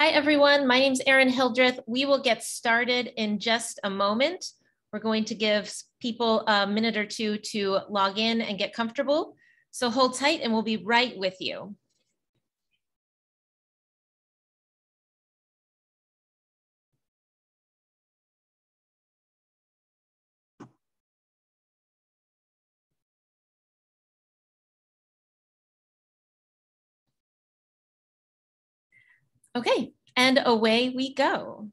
Hi, everyone. My name is Erin Hildreth. We will get started in just a moment. We're going to give people a minute or two to log in and get comfortable. So hold tight and we'll be right with you. Okay, and away we go.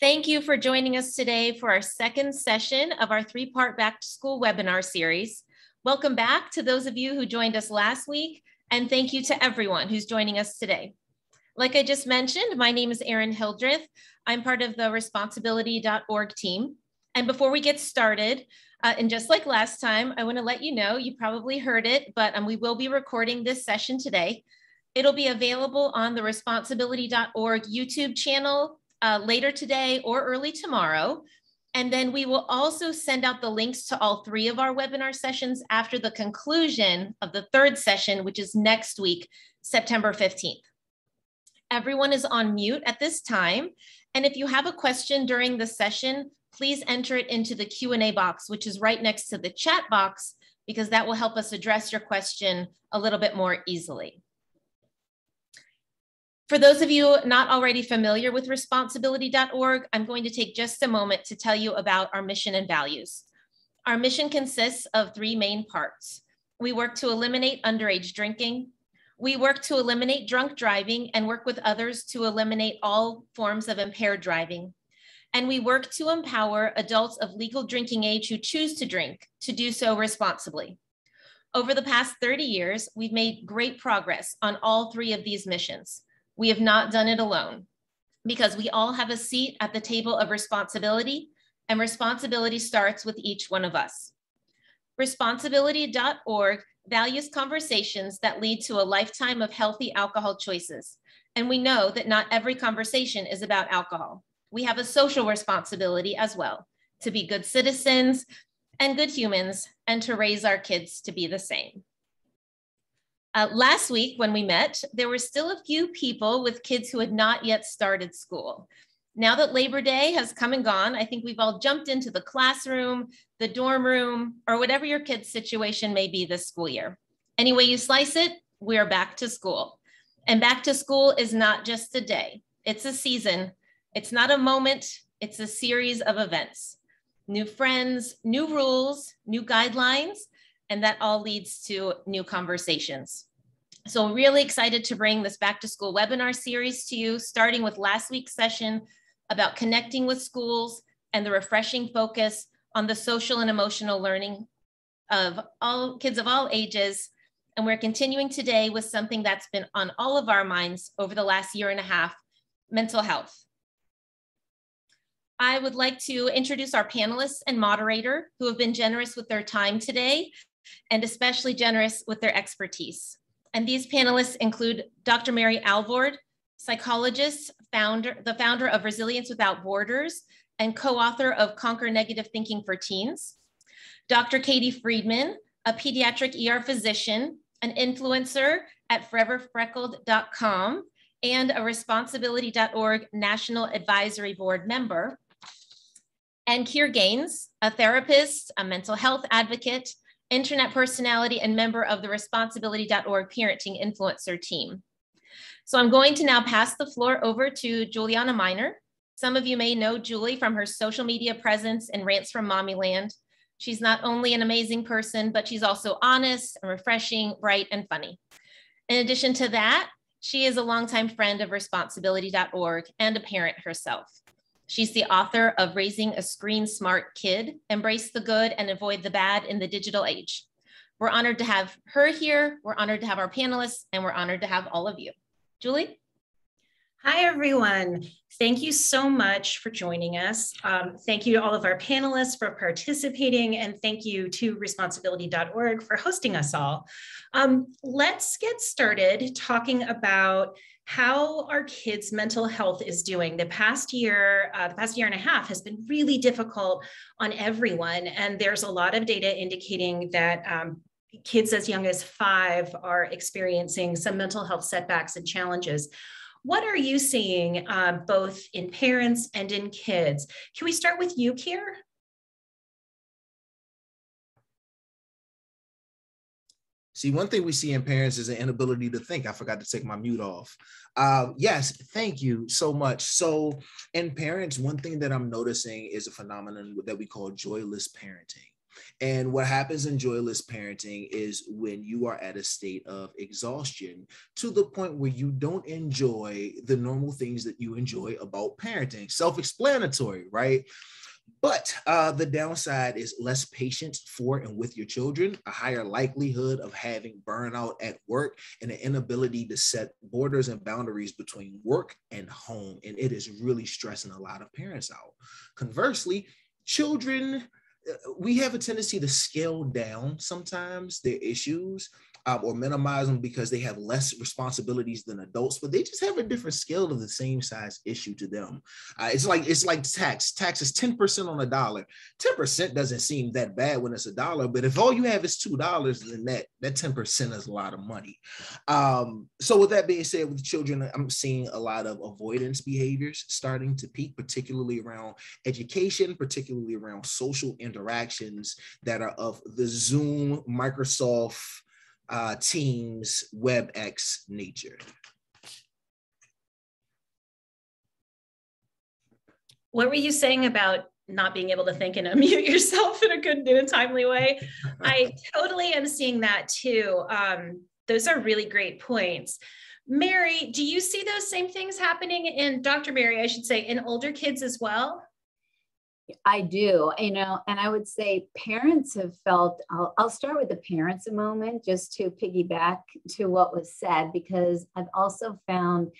Thank you for joining us today for our second session of our three-part back to school webinar series. Welcome back to those of you who joined us last week, and thank you to everyone who's joining us today. Like I just mentioned, my name is Erin Hildreth. I'm part of the responsibility.org team. And before we get started, uh, and just like last time, I wanna let you know, you probably heard it, but um, we will be recording this session today. It'll be available on the responsibility.org YouTube channel uh, later today or early tomorrow. And then we will also send out the links to all three of our webinar sessions after the conclusion of the third session, which is next week, September 15th. Everyone is on mute at this time. And if you have a question during the session, please enter it into the Q&A box, which is right next to the chat box, because that will help us address your question a little bit more easily. For those of you not already familiar with responsibility.org, I'm going to take just a moment to tell you about our mission and values. Our mission consists of three main parts. We work to eliminate underage drinking. We work to eliminate drunk driving and work with others to eliminate all forms of impaired driving. And we work to empower adults of legal drinking age who choose to drink to do so responsibly. Over the past 30 years, we've made great progress on all three of these missions. We have not done it alone because we all have a seat at the table of responsibility, and responsibility starts with each one of us. Responsibility.org values conversations that lead to a lifetime of healthy alcohol choices. And we know that not every conversation is about alcohol. We have a social responsibility as well to be good citizens and good humans and to raise our kids to be the same. Uh, last week, when we met, there were still a few people with kids who had not yet started school. Now that Labor Day has come and gone, I think we've all jumped into the classroom, the dorm room, or whatever your kid's situation may be this school year. Any way you slice it, we are back to school. And back to school is not just a day, it's a season. It's not a moment, it's a series of events. New friends, new rules, new guidelines, and that all leads to new conversations. So really excited to bring this back to school webinar series to you, starting with last week's session about connecting with schools and the refreshing focus on the social and emotional learning of all kids of all ages. And we're continuing today with something that's been on all of our minds over the last year and a half, mental health. I would like to introduce our panelists and moderator who have been generous with their time today and especially generous with their expertise. And these panelists include Dr. Mary Alvord, psychologist, founder, the founder of Resilience Without Borders, and co-author of Conquer Negative Thinking for Teens. Dr. Katie Friedman, a pediatric ER physician, an influencer at foreverfreckled.com, and a responsibility.org National Advisory Board member. And Kier Gaines, a therapist, a mental health advocate, internet personality and member of the responsibility.org parenting influencer team. So I'm going to now pass the floor over to Julianna Miner. Some of you may know Julie from her social media presence and rants from Mommyland. She's not only an amazing person, but she's also honest and refreshing, bright, and funny. In addition to that, she is a longtime friend of responsibility.org and a parent herself. She's the author of Raising a Screen Smart Kid, Embrace the Good and Avoid the Bad in the Digital Age. We're honored to have her here. We're honored to have our panelists and we're honored to have all of you. Julie? Hi, everyone. Thank you so much for joining us. Um, thank you to all of our panelists for participating, and thank you to responsibility.org for hosting us all. Um, let's get started talking about how our kids' mental health is doing. The past year, uh, the past year and a half has been really difficult on everyone. And there's a lot of data indicating that um, kids as young as five are experiencing some mental health setbacks and challenges. What are you seeing uh, both in parents and in kids? Can we start with you, Kier? See, one thing we see in parents is an inability to think. I forgot to take my mute off. Uh, yes, thank you so much. So, in parents, one thing that I'm noticing is a phenomenon that we call joyless parenting. And what happens in joyless parenting is when you are at a state of exhaustion to the point where you don't enjoy the normal things that you enjoy about parenting. Self explanatory, right? But uh, the downside is less patience for and with your children, a higher likelihood of having burnout at work, and an inability to set borders and boundaries between work and home. And it is really stressing a lot of parents out. Conversely, children, uh, we have a tendency to scale down sometimes their issues um, or minimize them because they have less responsibilities than adults, but they just have a different scale of the same size issue to them. Uh, it's like it's like tax. Tax is ten percent on a dollar. Ten percent doesn't seem that bad when it's a dollar, but if all you have is two dollars, then that that ten percent is a lot of money. Um, so with that being said, with children, I'm seeing a lot of avoidance behaviors starting to peak, particularly around education, particularly around social interactions that are of the Zoom, Microsoft uh, Teams WebEx nature. What were you saying about not being able to think and unmute yourself in a good, in a timely way? I totally am seeing that too. Um, those are really great points. Mary, do you see those same things happening in Dr. Mary, I should say, in older kids as well? I do, you know, and I would say parents have felt, I'll, I'll, start with the parents a moment just to piggyback to what was said, because I've also found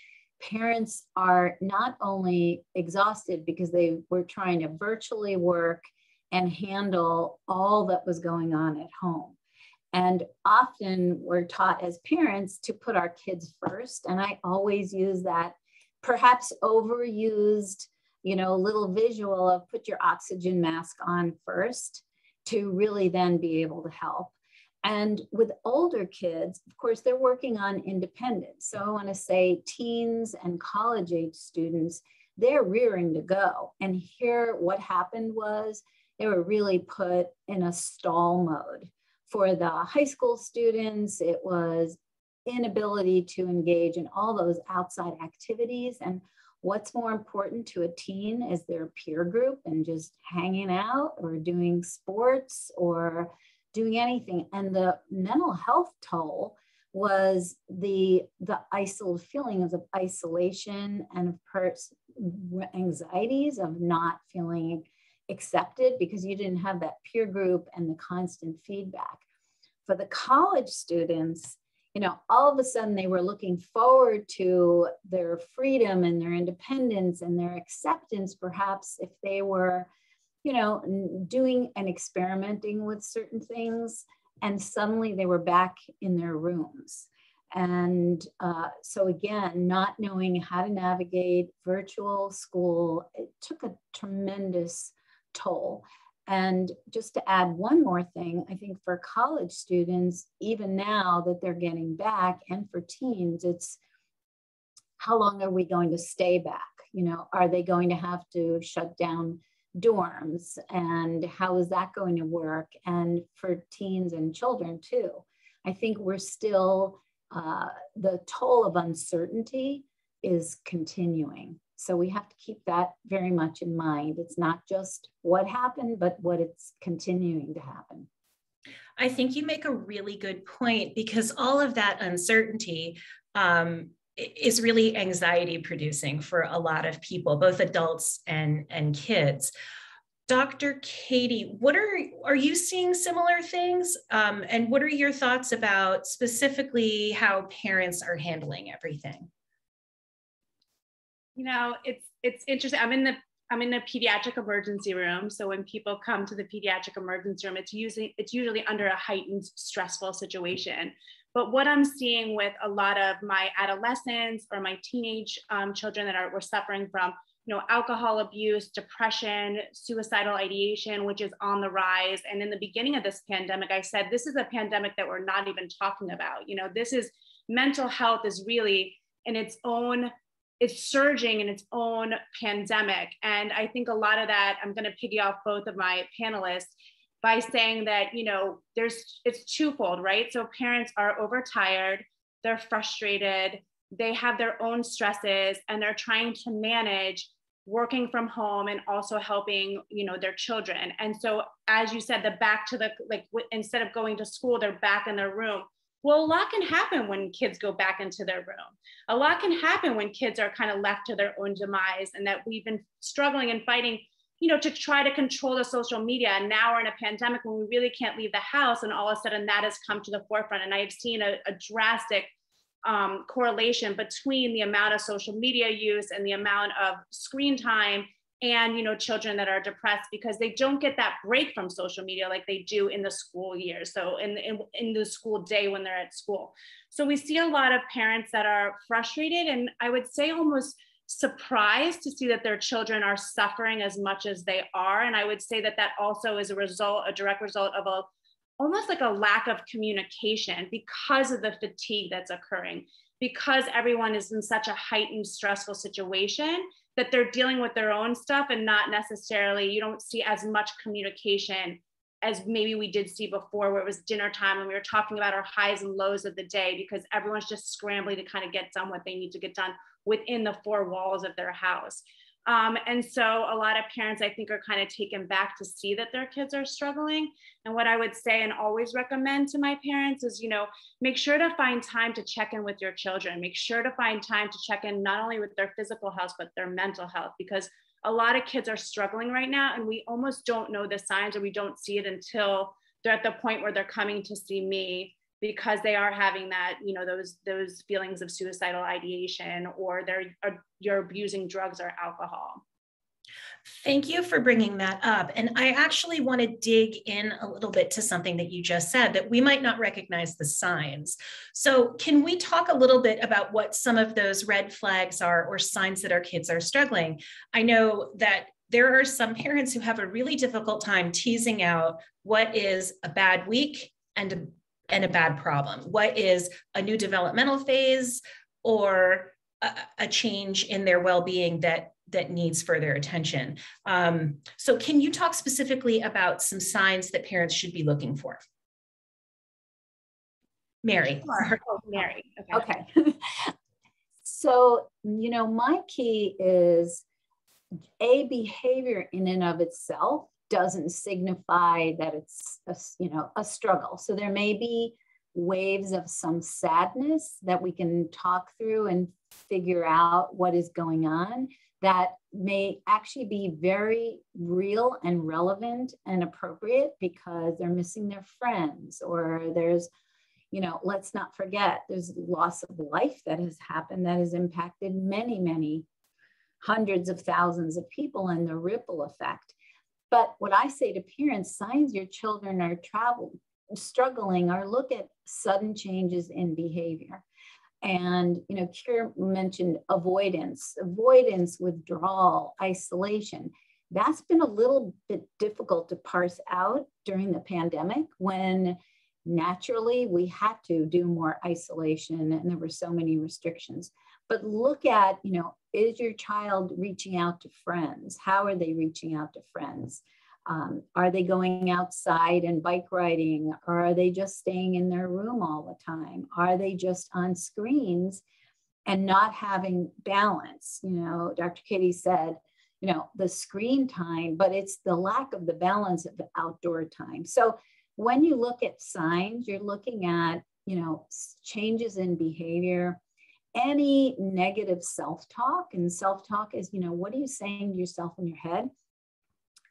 parents are not only exhausted because they were trying to virtually work and handle all that was going on at home. And often we're taught as parents to put our kids first. And I always use that perhaps overused you know, a little visual of put your oxygen mask on first to really then be able to help. And with older kids, of course, they're working on independence. So I want to say teens and college age students, they're rearing to go. And here, what happened was they were really put in a stall mode. For the high school students, it was inability to engage in all those outside activities. And what's more important to a teen is their peer group and just hanging out or doing sports or doing anything. And the mental health toll was the the isolated feelings of isolation and of pers- anxieties of not feeling accepted because you didn't have that peer group and the constant feedback. For the college students you know, all of a sudden they were looking forward to their freedom and their independence and their acceptance, perhaps if they were, you know, doing and experimenting with certain things. And suddenly they were back in their rooms. And uh, so, again, not knowing how to navigate virtual school, it took a tremendous toll. And just to add one more thing, I think for college students, even now that they're getting back, and for teens, it's how long are we going to stay back? You know, are they going to have to shut down dorms? And how is that going to work? And for teens and children too, I think we're still, uh, the toll of uncertainty is continuing. So we have to keep that very much in mind. It's not just what happened, but what it's continuing to happen. I think you make a really good point because all of that uncertainty um, is really anxiety producing for a lot of people, both adults and, and kids. Dr. Katie, what are are you seeing similar things? Um, and what are your thoughts about specifically how parents are handling everything? You know, it's it's interesting. I'm in the I'm in the pediatric emergency room. So when people come to the pediatric emergency room, it's usually it's usually under a heightened stressful situation. But what I'm seeing with a lot of my adolescents or my teenage um, children that are were suffering from you know alcohol abuse, depression, suicidal ideation, which is on the rise. And in the beginning of this pandemic, I said this is a pandemic that we're not even talking about. You know, this is mental health is really in its own is surging in its own pandemic. And I think a lot of that, I'm going to piggy off both of my panelists by saying that, you know, there's, it's twofold, right? So parents are overtired, they're frustrated, they have their own stresses, and they're trying to manage working from home and also helping you know their children and so as you said the back to the like instead of going to school they're back in their room well, a lot can happen when kids go back into their room. A lot can happen when kids are kind of left to their own demise, and that we've been struggling and fighting, you know, to try to control the social media. And now we're in a pandemic when we really can't leave the house, and all of a sudden that has come to the forefront. And I've seen a, a drastic um, correlation between the amount of social media use and the amount of screen time and you know children that are depressed because they don't get that break from social media like they do in the school year. So in, in, in the school day when they're at school. So we see a lot of parents that are frustrated and i would say almost surprised to see that their children are suffering as much as they are. And i would say that that also is a result a direct result of a almost like a lack of communication because of the fatigue that's occurring. Because everyone is in such a heightened stressful situation that they're dealing with their own stuff and not necessarily you don't see as much communication as maybe we did see before where it was dinner time and we were talking about our highs and lows of the day because everyone's just scrambling to kind of get done what they need to get done within the four walls of their house um, and so a lot of parents, I think, are kind of taken back to see that their kids are struggling. And what I would say and always recommend to my parents is, you know, make sure to find time to check in with your children. Make sure to find time to check in not only with their physical health, but their mental health, because a lot of kids are struggling right now and we almost don't know the signs or we don't see it until they're at the point where they're coming to see me because they are having that you know those those feelings of suicidal ideation or they're uh, you're abusing drugs or alcohol Thank you for bringing that up. And I actually want to dig in a little bit to something that you just said that we might not recognize the signs. So, can we talk a little bit about what some of those red flags are or signs that our kids are struggling? I know that there are some parents who have a really difficult time teasing out what is a bad week and a and a bad problem? What is a new developmental phase or a, a change in their well-being that that needs further attention? Um, so can you talk specifically about some signs that parents should be looking for? Mary. Sure. Oh, Mary. Okay. okay. so, you know, my key is a behavior in and of itself doesn't signify that it's a, you know a struggle. So there may be waves of some sadness that we can talk through and figure out what is going on that may actually be very real and relevant and appropriate because they're missing their friends or there's you know let's not forget there's loss of life that has happened that has impacted many many hundreds of thousands of people and the ripple effect but what I say to parents, signs your children are travel struggling or look at sudden changes in behavior. And you know, Kier mentioned avoidance, avoidance, withdrawal, isolation. That's been a little bit difficult to parse out during the pandemic when naturally we had to do more isolation and there were so many restrictions but look at you know is your child reaching out to friends? How are they reaching out to friends? Um, are they going outside and bike riding or are they just staying in their room all the time? Are they just on screens and not having balance? You know dr katie said you know the screen time but it's the lack of the balance of the outdoor time. So when you look at signs you're looking at you know changes in behavior any negative self-talk and self-talk is you know what are you saying to yourself in your head?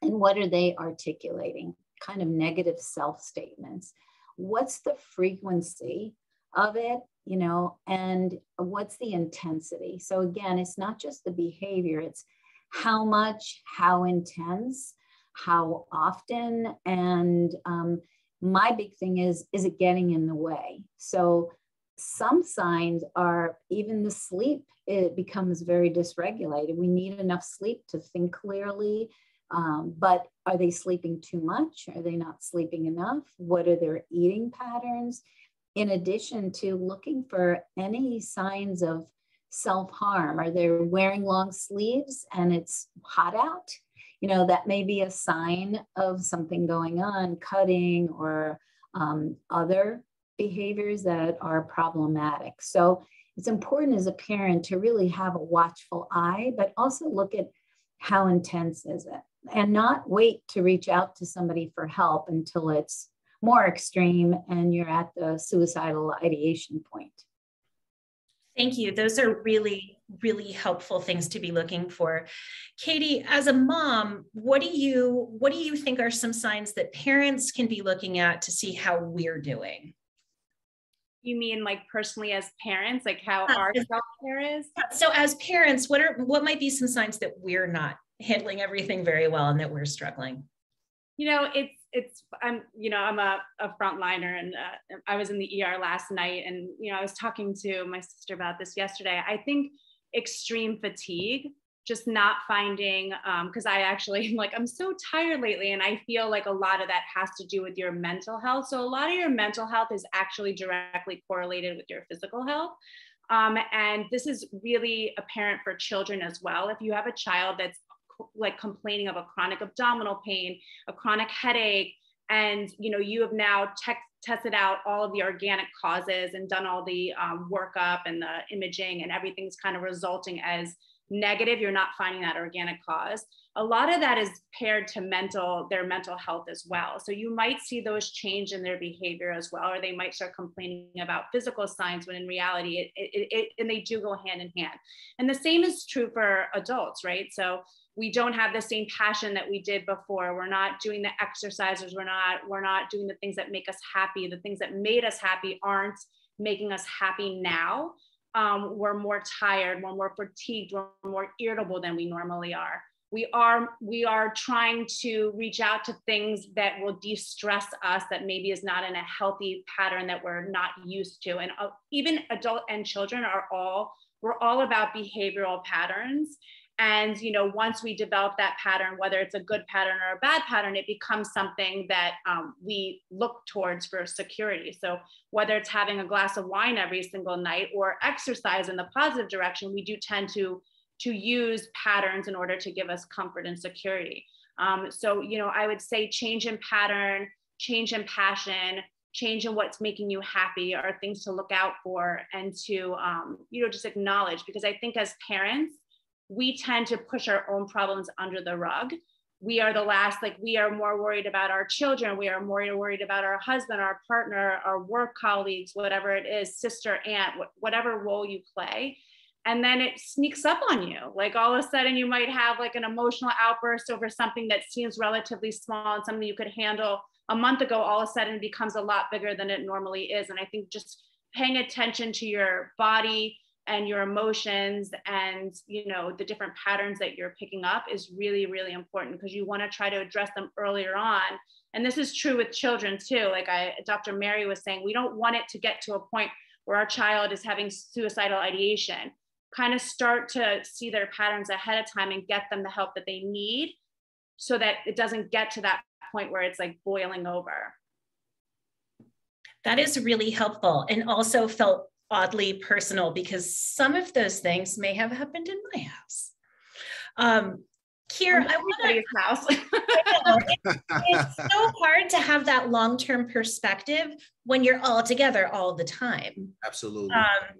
And what are they articulating? Kind of negative self statements what's the frequency of it you know and what's the intensity? So again it's not just the behavior it's how much how intense how often and um, my big thing is is it getting in the way? So some signs are even the sleep, it becomes very dysregulated. We need enough sleep to think clearly. Um, but are they sleeping too much? Are they not sleeping enough? What are their eating patterns? In addition to looking for any signs of self-harm? Are they wearing long sleeves and it's hot out? You know, that may be a sign of something going on, cutting or um, other behaviors that are problematic. So it's important as a parent to really have a watchful eye, but also look at how intense is it and not wait to reach out to somebody for help until it's more extreme and you're at the suicidal ideation point. Thank you. Those are really, really helpful things to be looking for. Katie, as a mom, what do you what do you think are some signs that parents can be looking at to see how we're doing? You mean like personally as parents, like how our self-care is? So as parents, what are what might be some signs that we're not handling everything very well and that we're struggling? You know, it's it's I'm you know I'm a, a frontliner and uh, I was in the ER last night and you know I was talking to my sister about this yesterday. I think extreme fatigue, just not finding because um, I actually am like I'm so tired lately and I feel like a lot of that has to do with your mental health. So a lot of your mental health is actually directly correlated with your physical health. Um, and this is really apparent for children as well. If you have a child that's like complaining of a chronic abdominal pain, a chronic headache, and you know you have now te- tested out all of the organic causes and done all the um, workup and the imaging, and everything's kind of resulting as negative. You're not finding that organic cause. A lot of that is paired to mental their mental health as well. So you might see those change in their behavior as well, or they might start complaining about physical signs when in reality it, it, it and they do go hand in hand. And the same is true for adults, right? So we don't have the same passion that we did before we're not doing the exercises we're not we're not doing the things that make us happy the things that made us happy aren't making us happy now um, we're more tired we're more fatigued we're more irritable than we normally are. We are we are trying to reach out to things that will de-stress us that maybe is not in a healthy pattern that we're not used to. And uh, even adult and children are all we're all about behavioral patterns and you know once we develop that pattern whether it's a good pattern or a bad pattern it becomes something that um, we look towards for security. So whether it's having a glass of wine every single night or exercise in the positive direction we do tend to to use patterns in order to give us comfort and security. Um, so you know i would say change in pattern change in passion change in what's making you happy are things to look out for and to um, you know just acknowledge. Because i think as parents we tend to push our own problems under the rug. We are the last, like, we are more worried about our children. We are more worried about our husband, our partner, our work colleagues, whatever it is, sister, aunt, whatever role you play. And then it sneaks up on you. Like, all of a sudden, you might have like an emotional outburst over something that seems relatively small and something you could handle a month ago, all of a sudden becomes a lot bigger than it normally is. And I think just paying attention to your body, and your emotions and you know the different patterns that you're picking up is really really important because you want to try to address them earlier on. And this is true with children too. Like i dr mary was saying we don't want it to get to a point where our child is having suicidal ideation. Kind of start to see their patterns ahead of time and get them the help that they need so that it doesn't get to that point where it's like boiling over. That is really helpful and also felt oddly personal because some of those things may have happened in my house. Um, Kier, I want to house. it's so hard to have that long-term perspective when you're all together all the time. Absolutely. Um,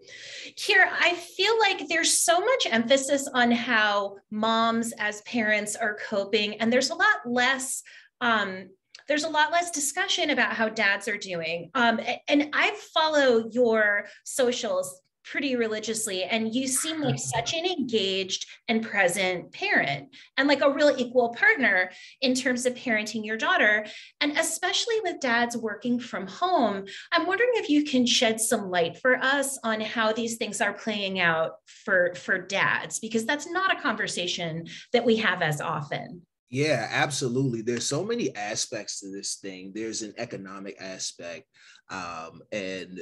Kier, I feel like there's so much emphasis on how moms as parents are coping, and there's a lot less um, there's a lot less discussion about how dads are doing. Um, and I follow your socials pretty religiously and you seem like such an engaged and present parent and like a real equal partner in terms of parenting your daughter and especially with dads working from home. I'm wondering if you can shed some light for us on how these things are playing out for for dads because that's not a conversation that we have as often Yeah, absolutely. There's so many aspects to this thing. There's an economic aspect. Um, and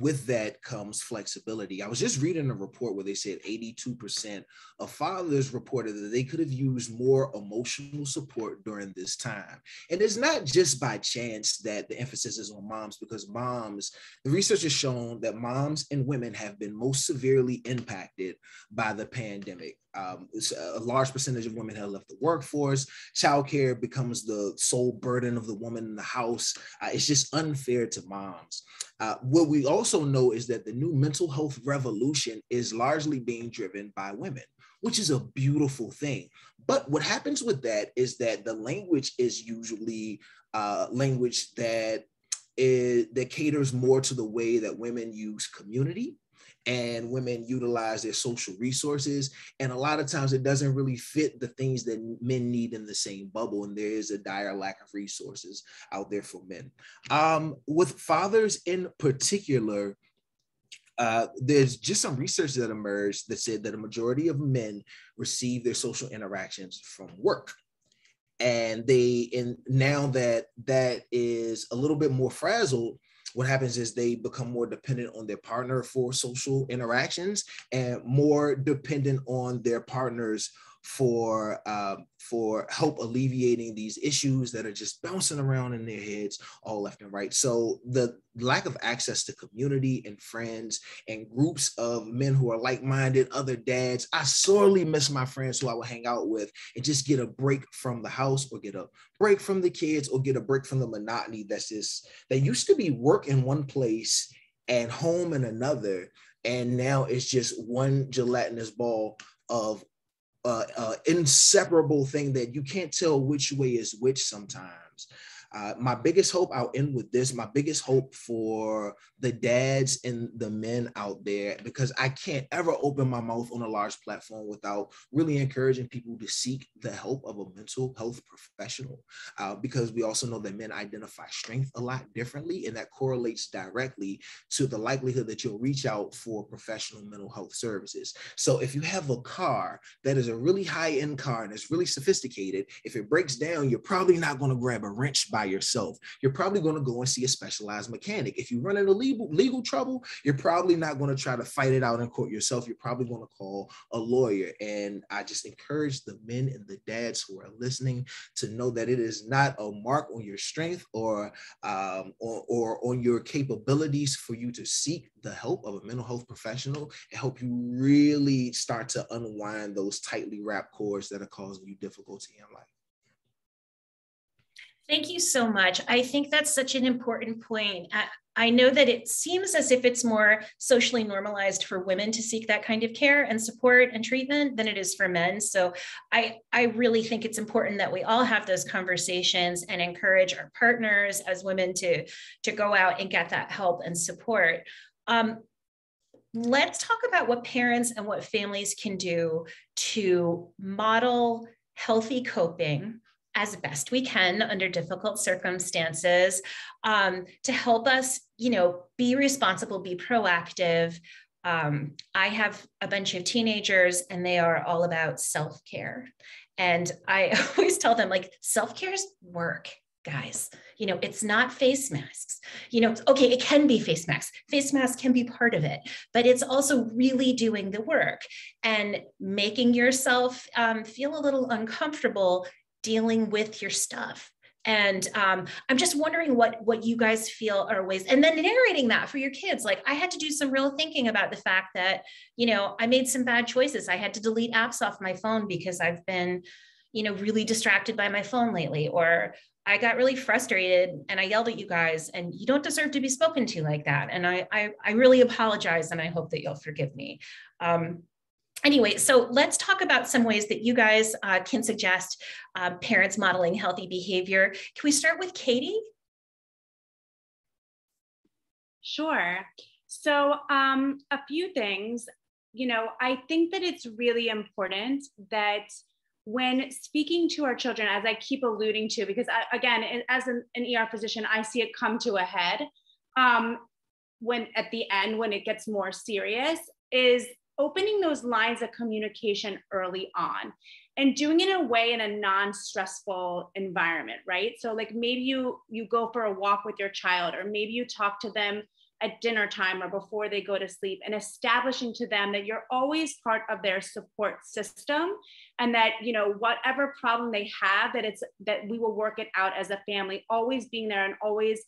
with that comes flexibility. I was just reading a report where they said 82% of fathers reported that they could have used more emotional support during this time. And it's not just by chance that the emphasis is on moms, because moms, the research has shown that moms and women have been most severely impacted by the pandemic. Um, a large percentage of women have left the workforce. Childcare becomes the sole burden of the woman in the house. Uh, it's just unfair to moms. Uh, what we also know is that the new mental health revolution is largely being driven by women, which is a beautiful thing. But what happens with that is that the language is usually uh, language that is, that caters more to the way that women use community and women utilize their social resources. And a lot of times it doesn't really fit the things that men need in the same bubble. And there is a dire lack of resources out there for men. Um, with fathers in particular, uh, there's just some research that emerged that said that a majority of men receive their social interactions from work and they and now that that is a little bit more frazzled what happens is they become more dependent on their partner for social interactions and more dependent on their partners for um, for help alleviating these issues that are just bouncing around in their heads all left and right. So the lack of access to community and friends and groups of men who are like-minded, other dads. I sorely miss my friends who I would hang out with and just get a break from the house or get a break from the kids or get a break from the monotony that's just that used to be work in one place and home in another. And now it's just one gelatinous ball of uh, uh, inseparable thing that you can't tell which way is which sometimes. Uh, my biggest hope, I'll end with this. My biggest hope for the dads and the men out there, because I can't ever open my mouth on a large platform without really encouraging people to seek the help of a mental health professional. Uh, because we also know that men identify strength a lot differently, and that correlates directly to the likelihood that you'll reach out for professional mental health services. So if you have a car that is a really high end car and it's really sophisticated, if it breaks down, you're probably not going to grab a wrench by by yourself. You're probably going to go and see a specialized mechanic. If you run into legal, legal trouble, you're probably not going to try to fight it out in court yourself. You're probably going to call a lawyer. And I just encourage the men and the dads who are listening to know that it is not a mark on your strength or, um, or, or on your capabilities for you to seek the help of a mental health professional and help you really start to unwind those tightly wrapped cords that are causing you difficulty in life. Thank you so much. I think that's such an important point. I know that it seems as if it's more socially normalized for women to seek that kind of care and support and treatment than it is for men. So I, I really think it's important that we all have those conversations and encourage our partners as women to, to go out and get that help and support. Um, let's talk about what parents and what families can do to model healthy coping as best we can under difficult circumstances um, to help us, you know, be responsible, be proactive. Um, I have a bunch of teenagers and they are all about self care. And I always tell them, like, self care is work, guys. You know, it's not face masks. You know, okay, it can be face masks. Face masks can be part of it, but it's also really doing the work and making yourself um, feel a little uncomfortable dealing with your stuff. And um, i'm just wondering what what you guys feel are ways and then narrating that for your kids. Like i had to do some real thinking about the fact that you know i made some bad choices. I had to delete apps off my phone because i've been you know really distracted by my phone lately or i got really frustrated and i yelled at you guys and you don't deserve to be spoken to like that. And i i, I really apologize and i hope that you'll forgive me. Um, anyway, so let's talk about some ways that you guys uh, can suggest uh, parents modeling healthy behavior. Can we start with Katie? Sure. So um, a few things, you know, I think that it's really important that when speaking to our children, as I keep alluding to, because I, again, as an, an, ER physician, I see it come to a head um, when at the end, when it gets more serious, is opening those lines of communication early on and doing it in a way in a non-stressful environment right? So like maybe you you go for a walk with your child or maybe you talk to them at dinner time or before they go to sleep and establishing to them that you're always part of their support system and that you know whatever problem they have that it's that we will work it out as a family always being there and always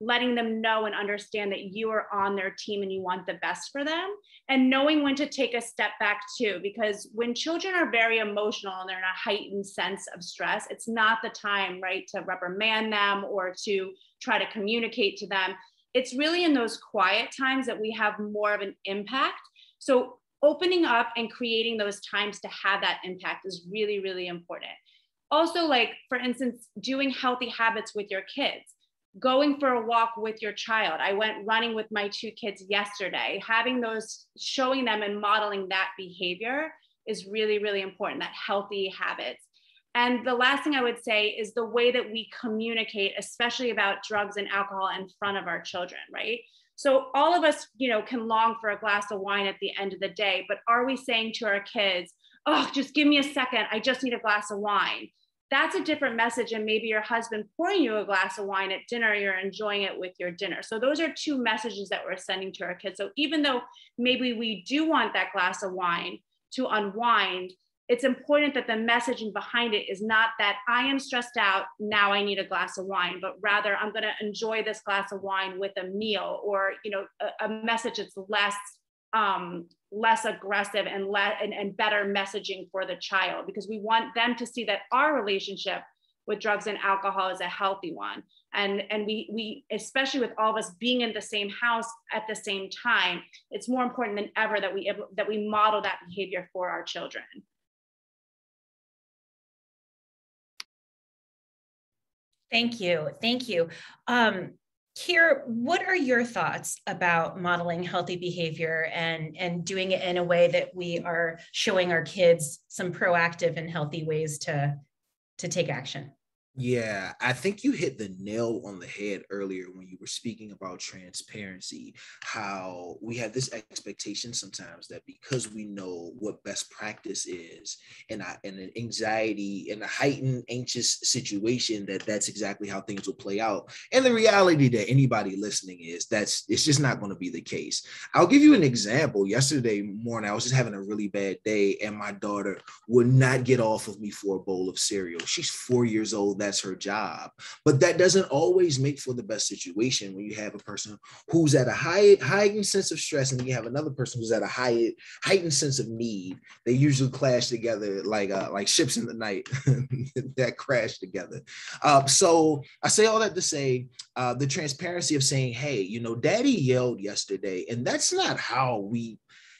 letting them know and understand that you are on their team and you want the best for them and knowing when to take a step back too because when children are very emotional and they're in a heightened sense of stress it's not the time right to reprimand them or to try to communicate to them. It's really in those quiet times that we have more of an impact. So opening up and creating those times to have that impact is really really important. Also like for instance doing healthy habits with your kids going for a walk with your child. I went running with my two kids yesterday. Having those, showing them and modeling that behavior is really, really important, that healthy habits. And the last thing I would say is the way that we communicate, especially about drugs and alcohol in front of our children, right? So all of us, you know, can long for a glass of wine at the end of the day, but are we saying to our kids, oh, just give me a second, I just need a glass of wine? That's a different message and maybe your husband pouring you a glass of wine at dinner you're enjoying it with your dinner. So those are two messages that we're sending to our kids. So even though maybe we do want that glass of wine to unwind it's important that the messaging behind it is not that i am stressed out now i need a glass of wine but rather i'm going to enjoy this glass of wine with a meal or you know a, a message that's less um, less aggressive and, le- and, and better messaging for the child because we want them to see that our relationship with drugs and alcohol is a healthy one. And and we we especially with all of us being in the same house at the same time it's more important than ever that we that we model that behavior for our children. Thank you. Thank you. Um, Kier, what are your thoughts about modeling healthy behavior and, and doing it in a way that we are showing our kids some proactive and healthy ways to, to take action? Yeah, I think you hit the nail on the head earlier when you were speaking about transparency. How we have this expectation sometimes that because we know what best practice is, and in an anxiety in a heightened anxious situation, that that's exactly how things will play out. And the reality that anybody listening is that's it's just not going to be the case. I'll give you an example. Yesterday morning, I was just having a really bad day, and my daughter would not get off of me for a bowl of cereal. She's four years old that's her job. But that doesn't always make for the best situation when you have a person who's at a high heightened sense of stress and you have another person who's at a high heightened sense of need. They usually clash together like uh, like ships in the night that crash together. Uh, so I say all that to say uh, the transparency of saying, hey, you know, daddy yelled yesterday, and that's not how we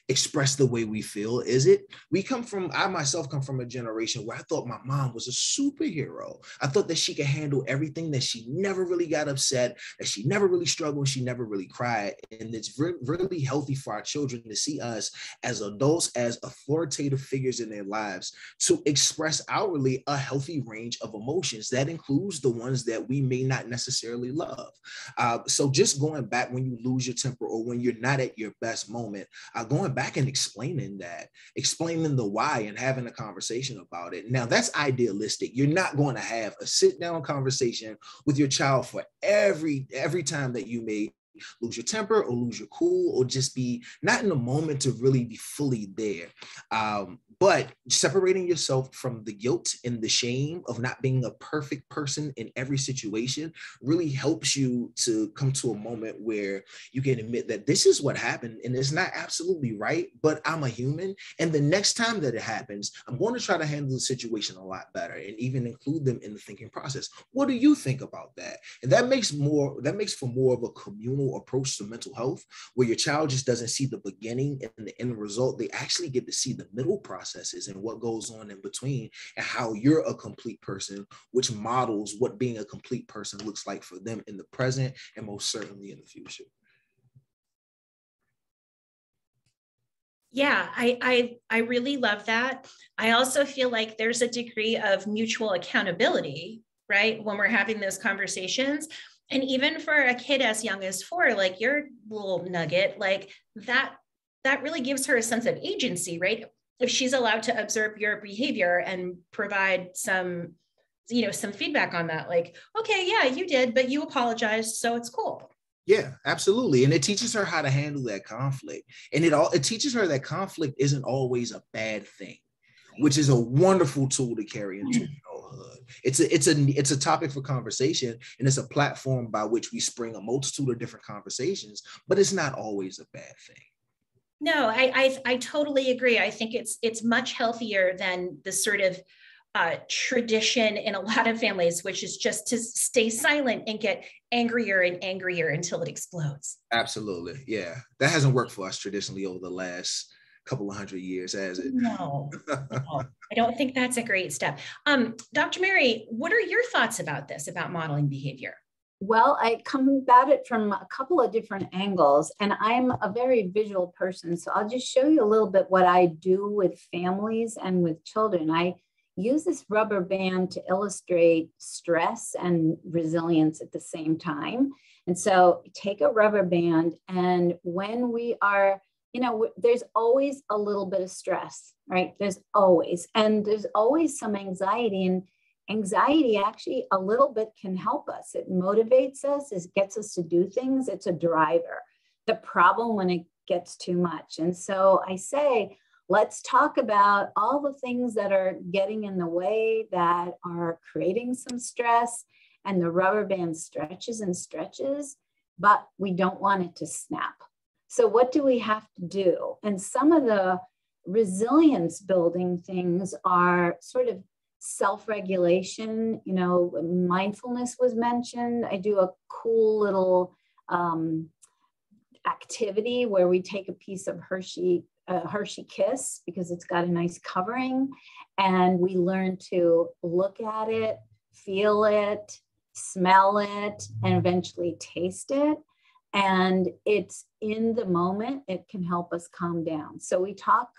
express the way we feel, is it? We come from, I myself come from a generation where I thought my mom was a superhero. I thought that she could handle everything, that she never really got upset, that she never really struggled, she never really cried. And it's re- really healthy for our children to see us as adults, as authoritative figures in their lives, to express outwardly a healthy range of emotions. That includes the ones that we may not necessarily love. Uh, so just going back when you lose your temper or when you're not at your best moment, uh, going back and explaining that, explaining the why and having a conversation about it. Now, that's idealistic. You're not going to have a sit down conversation with your child for every every time that you may lose your temper or lose your cool or just be not in the moment to really be fully there. Um, but separating yourself from the guilt and the shame of not being a perfect person in every situation really helps you to come to a moment where you can admit that this is what happened and it's not absolutely right, but I'm a human. And the next time that it happens, I'm going to try to handle the situation a lot better and even include them in the thinking process. What do you think about that? And that makes more, that makes for more of a communal approach to mental health where your child just doesn't see the beginning and the end result. They actually get to see the middle processes and what goes on in between and how you're a complete person, which models what being a complete person looks like for them in the present and most certainly in the future. Yeah, I, I I really love that. I also feel like there's a degree of mutual accountability, right? When we're having those conversations. And even for a kid as young as four, like your little nugget, like that that really gives her a sense of agency, right? If she's allowed to observe your behavior and provide some, you know, some feedback on that, like, okay, yeah, you did, but you apologized, so it's cool. Yeah, absolutely. And it teaches her how to handle that conflict. And it all it teaches her that conflict isn't always a bad thing, which is a wonderful tool to carry into mm. Adulthood. It's a it's a it's a topic for conversation and it's a platform by which we spring a multitude of different conversations, but it's not always a bad thing. No, I, I I totally agree. I think it's it's much healthier than the sort of uh, tradition in a lot of families, which is just to stay silent and get angrier and angrier until it explodes. Absolutely. Yeah. That hasn't worked for us traditionally over the last couple of hundred years, has it? No, no. I don't think that's a great step. Um, Dr. Mary, what are your thoughts about this, about modeling behavior? Well, I come at it from a couple of different angles, and I'm a very visual person. So I'll just show you a little bit what I do with families and with children. I use this rubber band to illustrate stress and resilience at the same time. And so take a rubber band, and when we are, you know, there's always a little bit of stress, right? There's always, and there's always some anxiety. And anxiety actually a little bit can help us. It motivates us, it gets us to do things, it's a driver. The problem when it gets too much. And so I say, let's talk about all the things that are getting in the way that are creating some stress and the rubber band stretches and stretches but we don't want it to snap so what do we have to do and some of the resilience building things are sort of self-regulation you know mindfulness was mentioned i do a cool little um, activity where we take a piece of hershey a Hershey Kiss because it's got a nice covering. And we learn to look at it, feel it, smell it, and eventually taste it. And it's in the moment, it can help us calm down. So we talk,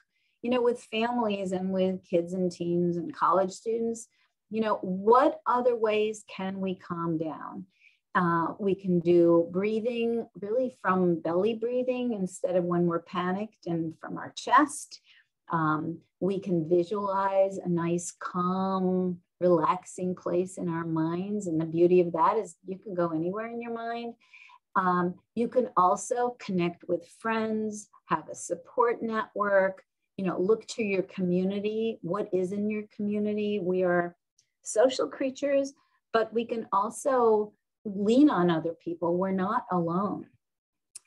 you know, with families and with kids and teens and college students, you know, what other ways can we calm down? Uh, we can do breathing really from belly breathing instead of when we're panicked and from our chest. Um, we can visualize a nice, calm, relaxing place in our minds. And the beauty of that is you can go anywhere in your mind. Um, you can also connect with friends, have a support network, you know, look to your community. What is in your community? We are social creatures, but we can also lean on other people. We're not alone.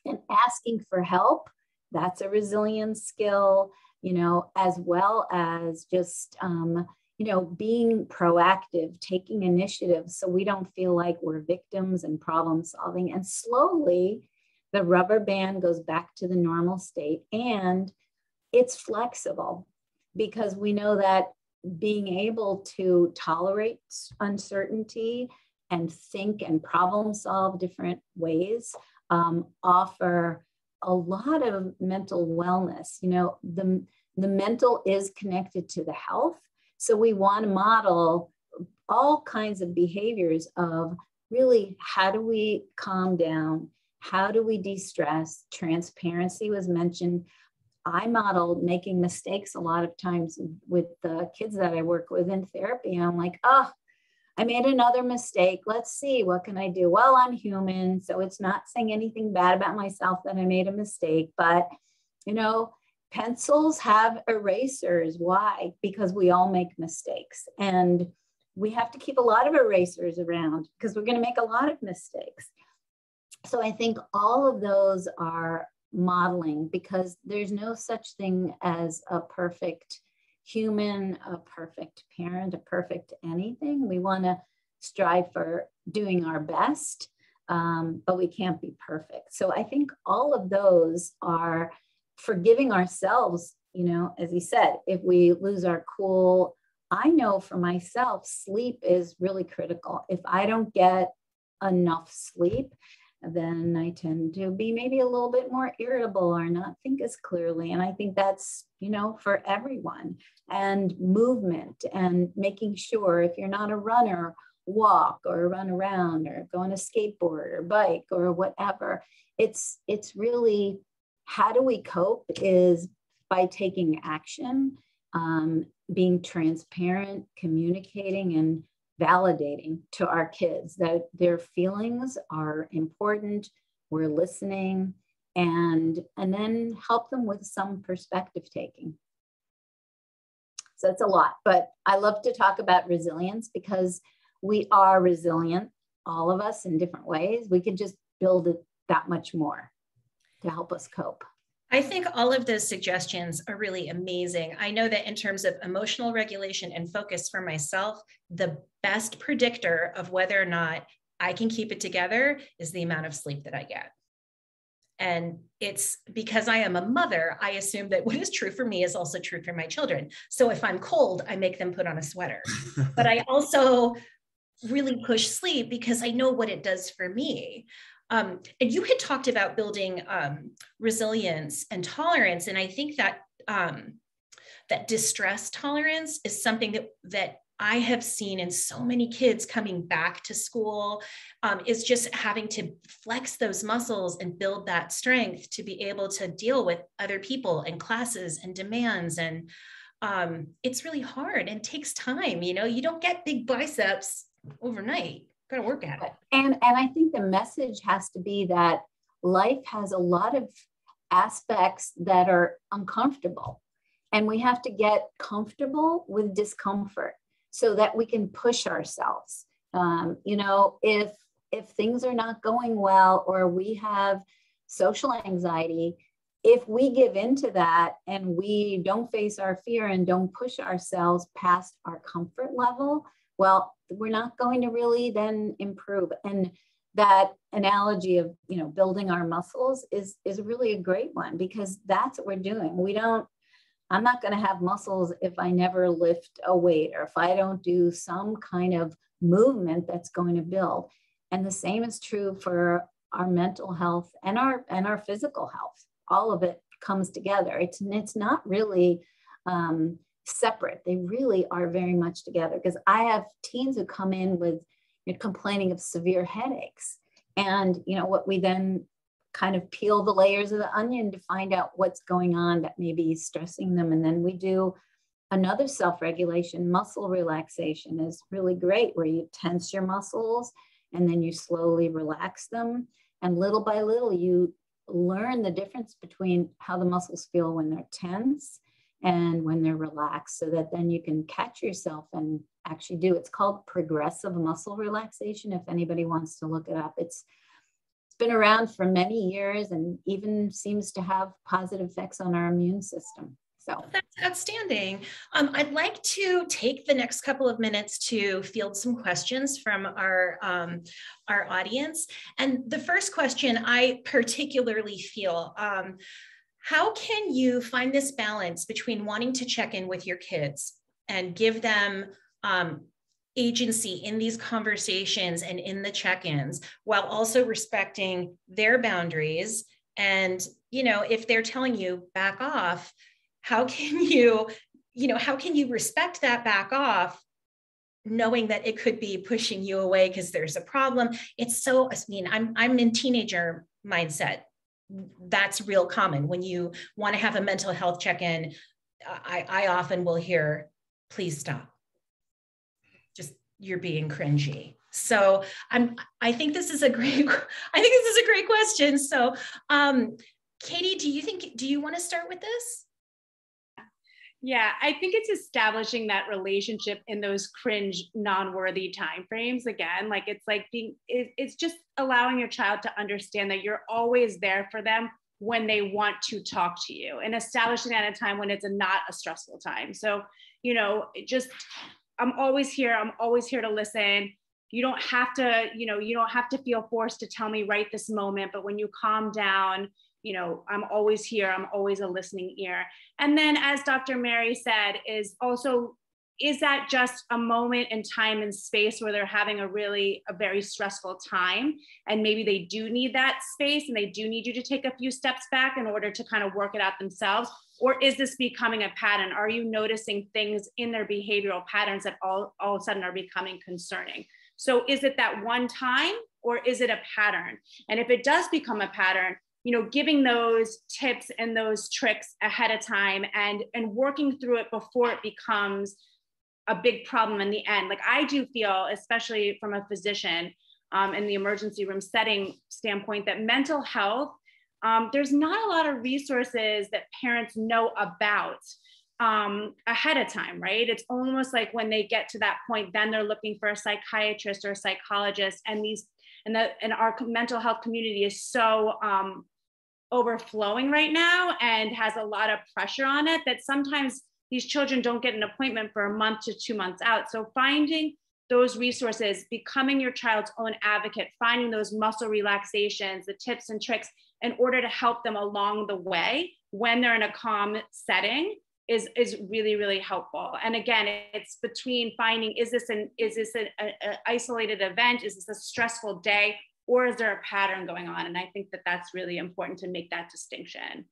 And asking for help, that's a resilience skill, you know, as well as just, um, you know, being proactive, taking initiative so we don't feel like we're victims and problem solving. And slowly, the rubber band goes back to the normal state and it's flexible because we know that being able to tolerate uncertainty and think and problem solve different ways um, offer a lot of mental wellness. You know, the, the mental is connected to the health. So we want to model all kinds of behaviors of really how do we calm down? How do we de stress? Transparency was mentioned. I model making mistakes a lot of times with the kids that I work with in therapy. I'm like, oh, I made another mistake. Let's see, what can I do? Well, I'm human, so it's not saying anything bad about myself that I made a mistake, but you know, pencils have erasers. Why? Because we all make mistakes. And we have to keep a lot of erasers around because we're going to make a lot of mistakes. So I think all of those are modeling because there's no such thing as a perfect human, a perfect parent, a perfect anything. We want to strive for doing our best, um, but we can't be perfect. So I think all of those are forgiving ourselves. You know, as he said, if we lose our cool, I know for myself, sleep is really critical. If I don't get enough sleep, then I tend to be maybe a little bit more irritable or not think as clearly. And I think that's, you know, for everyone. And movement and making sure if you're not a runner, walk or run around or go on a skateboard or bike or whatever. It's it's really how do we cope is by taking action, um, being transparent, communicating, and validating to our kids that their feelings are important, we're listening, and, and then help them with some perspective taking. So it's a lot, but I love to talk about resilience because we are resilient, all of us in different ways. We could just build it that much more to help us cope. I think all of those suggestions are really amazing. I know that in terms of emotional regulation and focus for myself, the best predictor of whether or not I can keep it together is the amount of sleep that I get. And it's because I am a mother, I assume that what is true for me is also true for my children. So if I'm cold, I make them put on a sweater. but I also really push sleep because I know what it does for me. Um, and you had talked about building um, resilience and tolerance, and I think that um, that distress tolerance is something that that I have seen in so many kids coming back to school um, is just having to flex those muscles and build that strength to be able to deal with other people and classes and demands and um, it's really hard and takes time. You know, you don't get big biceps overnight work at it. And and I think the message has to be that life has a lot of aspects that are uncomfortable. And we have to get comfortable with discomfort so that we can push ourselves. Um, you know, if if things are not going well or we have social anxiety, if we give into that and we don't face our fear and don't push ourselves past our comfort level, well, we're not going to really then improve. And that analogy of you know building our muscles is is really a great one because that's what we're doing. We don't. I'm not going to have muscles if I never lift a weight or if I don't do some kind of movement that's going to build. And the same is true for our mental health and our and our physical health. All of it comes together. It's it's not really um, separate. They really are very much together because I have teens who come in with you know, complaining of severe headaches. And you know what we then kind of peel the layers of the onion to find out what's going on that may be stressing them. And then we do another self-regulation, muscle relaxation is really great where you tense your muscles and then you slowly relax them. And little by little, you learn the difference between how the muscles feel when they're tense and when they're relaxed so that then you can catch yourself and actually do it's called progressive muscle relaxation if anybody wants to look it up it's it's been around for many years and even seems to have positive effects on our immune system so that's outstanding. Um, I'd like to take the next couple of minutes to field some questions from our, um, our audience. And the first question I particularly feel um, how can you find this balance between wanting to check in with your kids and give them um, agency in these conversations and in the check-ins while also respecting their boundaries? And you know if they're telling you back off how can you you know how can you respect that back off knowing that it could be pushing you away because there's a problem? It's so i mean i'm i'm in teenager mindset that's real common. When you want to have a mental health check-in I, I often will hear please stop. Just you're being cringy. So i'm i think this is a great i think this is a great question. So um katie do you think do you want to start with this yeah, I think it's establishing that relationship in those cringe, non-worthy timeframes. Again, like it's like being, it, it's just allowing your child to understand that you're always there for them when they want to talk to you, and establishing that at a time when it's a, not a stressful time. So, you know, just I'm always here. I'm always here to listen. You don't have to, you know, you don't have to feel forced to tell me right this moment. But when you calm down, you know i'm always here i'm always a listening ear. And then as dr mary said is also is that just a moment in time and space where they're having a really a very stressful time? And maybe they do need that space and they do need you to take a few steps back in order to kind of work it out themselves? Or is this becoming a pattern? Are you noticing things in their behavioral patterns that all, all of a sudden are becoming concerning? So is it that one time or is it a pattern? And if it does become a pattern you know giving those tips and those tricks ahead of time and and working through it before it becomes a big problem in the end like i do feel especially from a physician um, in the emergency room setting standpoint that mental health um, there's not a lot of resources that parents know about um, ahead of time, right? It's almost like when they get to that point, then they're looking for a psychiatrist or a psychologist, and these and the and our mental health community is so um, overflowing right now and has a lot of pressure on it that sometimes these children don't get an appointment for a month to two months out. So finding those resources, becoming your child's own advocate, finding those muscle relaxations, the tips and tricks in order to help them along the way when they're in a calm setting is is really really helpful. And again it's between finding is this an is this an a, a isolated event? Is this a stressful day or is there a pattern going on and i think that that's really important to make that distinction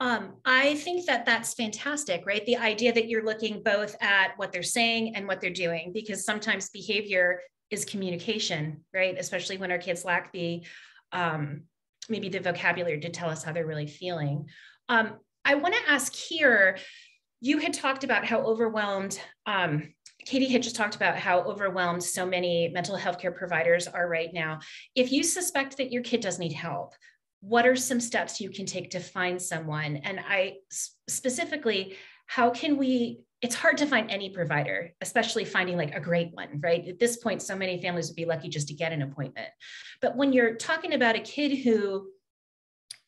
um, I think that that's fantastic, right? The idea that you're looking both at what they're saying and what they're doing, because sometimes behavior is communication, right? Especially when our kids lack the um, maybe the vocabulary to tell us how they're really feeling. Um, I want to ask here, you had talked about how overwhelmed, um, Katie had just talked about how overwhelmed so many mental health care providers are right now. If you suspect that your kid does need help, what are some steps you can take to find someone? And I specifically, how can we it's hard to find any provider, especially finding like a great one, right? At this point, so many families would be lucky just to get an appointment. But when you're talking about a kid who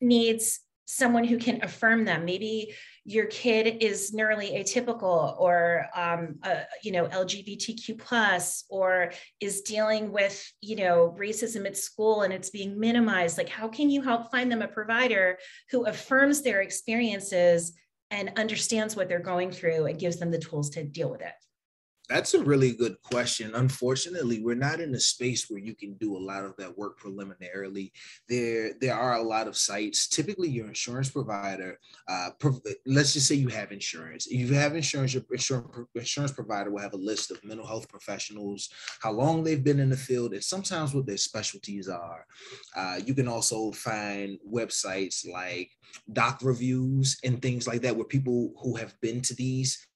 needs someone who can affirm them, maybe your kid is neurally atypical or um, uh, you know lgbtq plus or is dealing with you know racism at school and it's being minimized like how can you help find them a provider who affirms their experiences and understands what they're going through and gives them the tools to deal with it? That's a really good question. Unfortunately, we're not in a space where you can do a lot of that work preliminarily. There, there are a lot of sites. Typically, your insurance provider, uh, prov- let's just say you have insurance. If you have insurance, your insurance, insurance provider will have a list of mental health professionals, how long they've been in the field, and sometimes what their specialties are. Uh, you can also find websites like doc reviews and things like that, where people who have been to these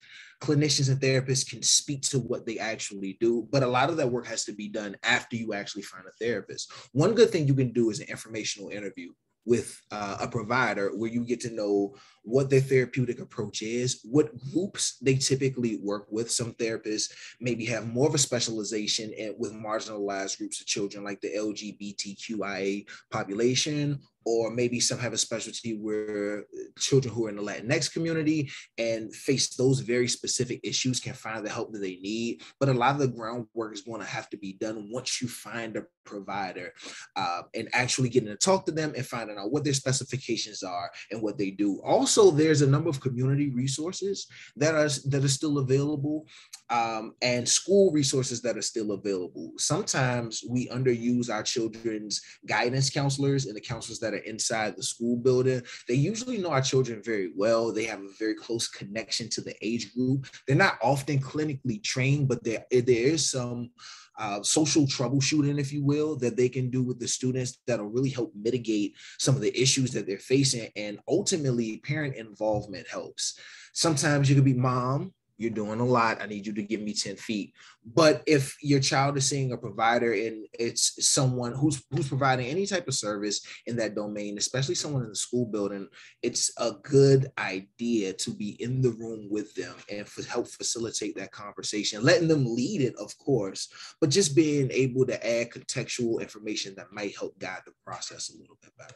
clinicians and therapists can speak to what they actually do, but a lot of that work has to be done after you actually find a therapist. One good thing you can do is an informational interview with uh, a provider where you get to know what their therapeutic approach is, what groups they typically work with. Some therapists maybe have more of a specialization in, with marginalized groups of children, like the LGBTQIA population, or maybe some have a specialty where children who are in the Latinx community and face those very specific issues can find the help that they need. But a lot of the groundwork is going to have to be done once you find a provider uh, and actually getting to talk to them and finding out what their specifications are and what they do. Also, there's a number of community resources that are that are still available um, and school resources that are still available. Sometimes we underuse our children's guidance counselors and the counselors that are inside the school building. They usually know our children very well. They have a very close connection to the age group. They're not often clinically trained, but there, there is some uh, social troubleshooting, if you will, that they can do with the students that'll really help mitigate some of the issues that they're facing. And ultimately, parent involvement helps. Sometimes you could be mom, you're doing a lot. I need you to give me 10 feet. But if your child is seeing a provider and it's someone who's who's providing any type of service in that domain, especially someone in the school building, it's a good idea to be in the room with them and help facilitate that conversation, letting them lead it, of course, but just being able to add contextual information that might help guide the process a little bit better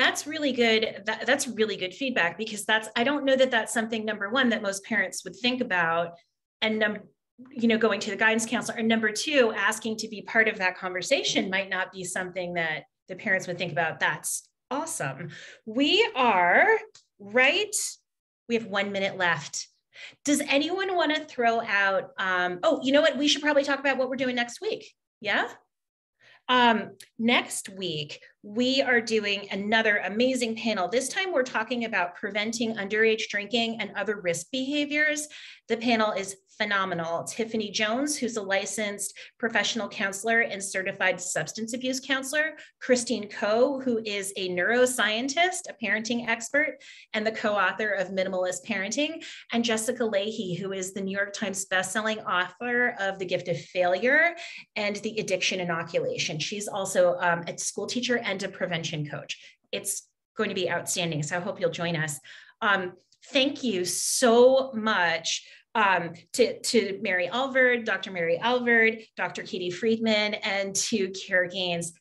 that's really good that, that's really good feedback because that's i don't know that that's something number one that most parents would think about and number you know going to the guidance counselor. And number two asking to be part of that conversation might not be something that the parents would think about. That's awesome. We are right we have one minute left. Does anyone want to throw out um, oh you know what? We should probably talk about what we're doing next week. Yeah um, next week we are doing another amazing panel. This time we're talking about preventing underage drinking and other risk behaviors. The panel is phenomenal. Tiffany Jones, who's a licensed professional counselor and certified substance abuse counselor, Christine Koh, who is a neuroscientist, a parenting expert, and the co-author of Minimalist Parenting, and Jessica Lahey, who is the New York Times bestselling author of The Gift of Failure and The Addiction Inoculation. She's also um, a school teacher and a prevention coach. It's going to be outstanding, so I hope you'll join us. Um, thank you so much um, to, to Mary Alvord, Dr. Mary Alvord, Dr. Katie Friedman, and to Kier Gaines.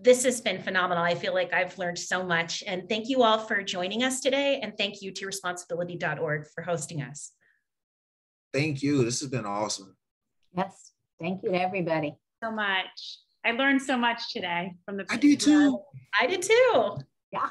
This has been phenomenal. I feel like I've learned so much. And thank you all for joining us today. And thank you to responsibility.org for hosting us. Thank you. This has been awesome. Yes. Thank you to everybody. So much. I learned so much today from the. I did too. I did too. Yeah.